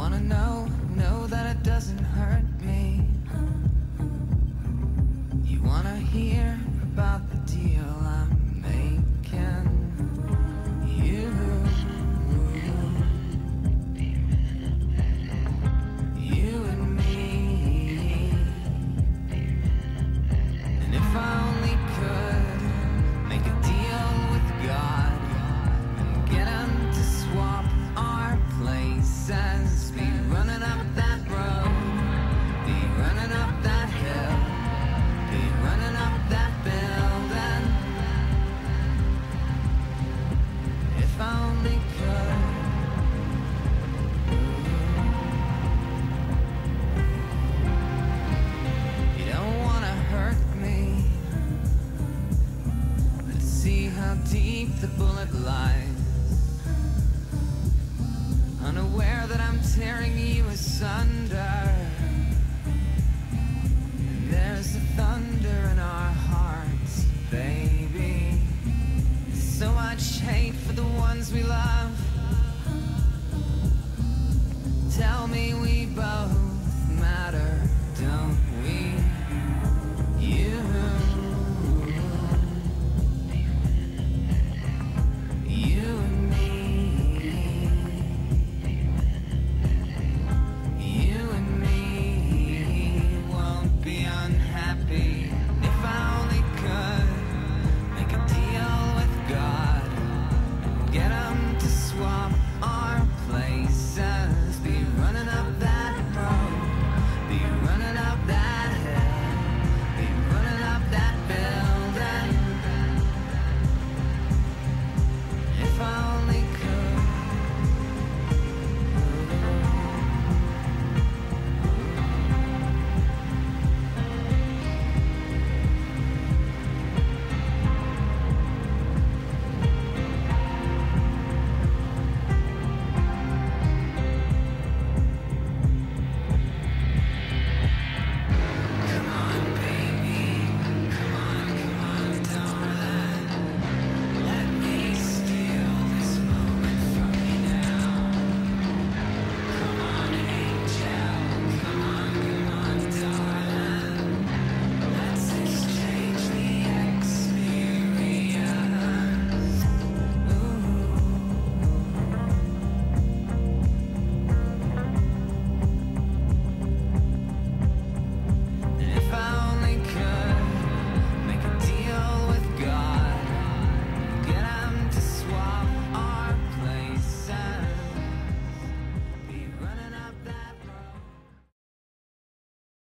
wanna know, know that it doesn't the bullet lies Unaware that I'm tearing you asunder. There's a thunder in our hearts, baby. So much hate for the ones we love. Tell me we both